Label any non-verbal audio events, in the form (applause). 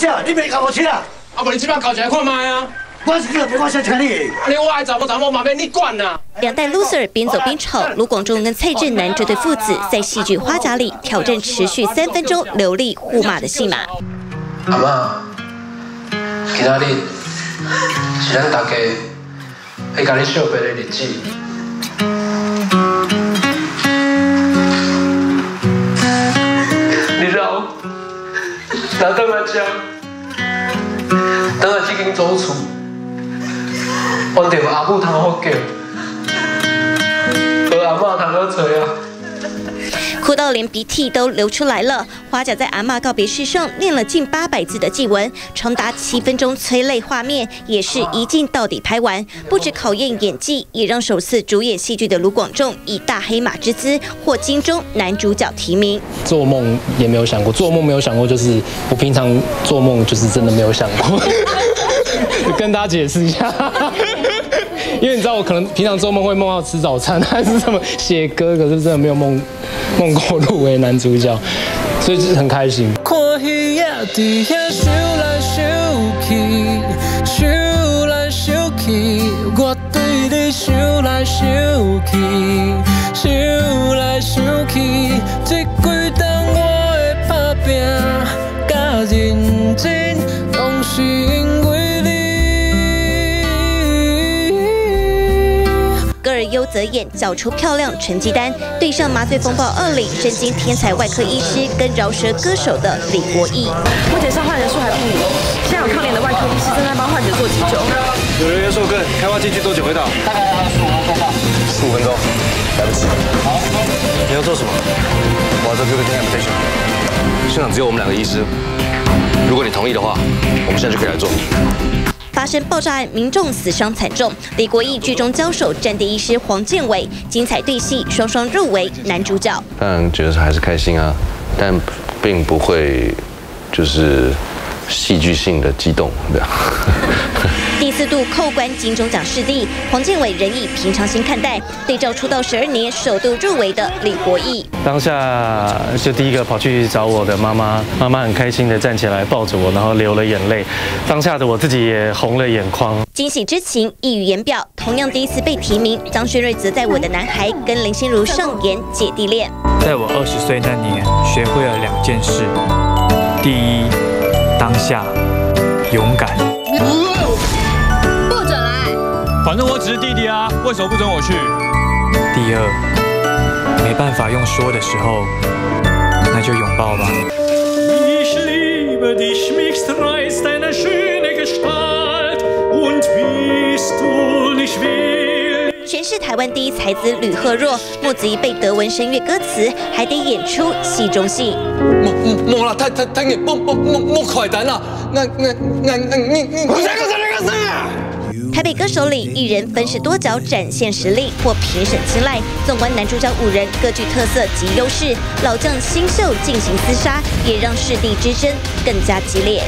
啥？你没搞我钱啊？啊，不你看麦啊！我是个我想请你。你我爱找不找我嘛免你管呐。两代 loser 边走边吵，卢广仲跟蔡振南这对父子在戏剧花甲里挑战持续三分钟流利互骂的戏码。阿妈，今仔日是咱大家会甲你惜别的日子。拿倒来吃，等下这间租厝，我着阿母通好叫，和阿嬷通好找啊。哭到连鼻涕都流出来了。花甲在阿妈告别式上念了近八百字的祭文，长达七分钟催泪画面，也是一镜到底拍完。不止考验演技，也让首次主演戏剧的卢广仲以大黑马之姿获金钟男主角提名。做梦也没有想过，做梦没有想过，就是我平常做梦就是真的没有想过。(laughs) 跟大家解释一下。因为你知道我可能平常做梦会梦到吃早餐 (laughs) 还是什么写歌，可是真的没有梦梦过入围男主角，所以就是很开心。优则演缴出漂亮成绩单，对上《麻醉风暴二》里身经天才外科医师跟饶舌歌手的李国义。目前上患人数还不明，现在有抗联的外科医师正在帮患者做急救。有人员受更，开挖进去多久会到？大概要十五分钟吧。十五分钟，来不及。好，你要做什么？我要做这个 invitation。现场只有我们两个医师，如果你同意的话，我们现在就可以来做。发生爆炸案，民众死伤惨重。李国义剧中交手战地医师黄建伟，精彩对戏，双双入围男主角。当然觉得还是开心啊，但并不会就是戏剧性的激动这样。(laughs) 第四度扣关金钟奖视帝黄建伟仍以平常心看待，对照出道十二年首度入围的李国义。当下就第一个跑去找我的妈妈，妈妈很开心的站起来抱着我，然后流了眼泪。当下的我自己也红了眼眶，惊喜之情溢于言表。同样第一次被提名，张轩瑞则在我的男孩跟林心如上演姐弟恋。在我二十岁那年，学会了两件事：第一，当下勇敢。不准来反正我只是弟弟啊，为什么不准我去？第二，没办法用说的时候，那就拥抱吧。是台湾第一才子吕赫若，莫子仪被德文声乐歌词，还得演出戏中戏。莫莫莫啦，太太太莫莫莫莫快单啦！那那那那你你你这个是那个啥？台北歌手里，一人分饰多角展现实力，获评审青睐。纵观男主角五人各具特色及优势，老将新秀进行厮杀，也让视帝之争更加激烈。